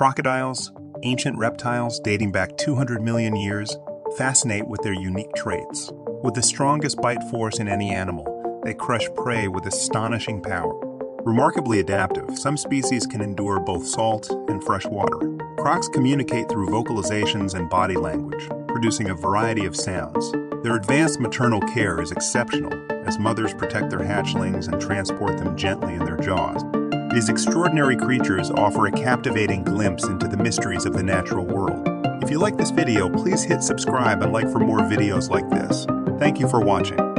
Crocodiles, ancient reptiles dating back 200 million years, fascinate with their unique traits. With the strongest bite force in any animal, they crush prey with astonishing power. Remarkably adaptive, some species can endure both salt and fresh water. Crocs communicate through vocalizations and body language, producing a variety of sounds. Their advanced maternal care is exceptional, as mothers protect their hatchlings and transport them gently in their jaws. These extraordinary creatures offer a captivating glimpse into the mysteries of the natural world. If you like this video, please hit subscribe and like for more videos like this. Thank you for watching.